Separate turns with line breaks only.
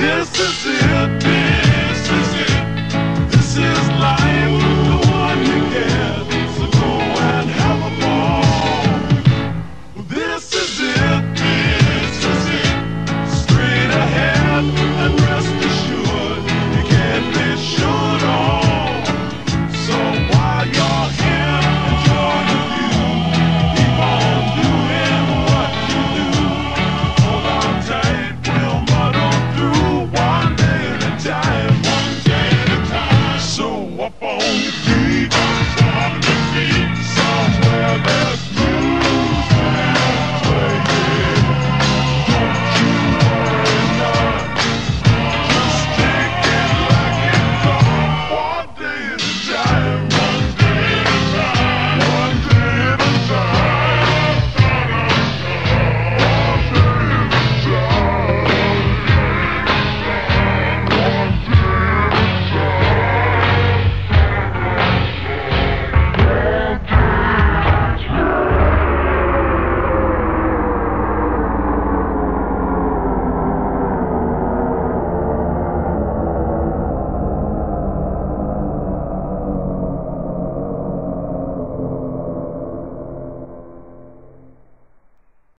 This is it.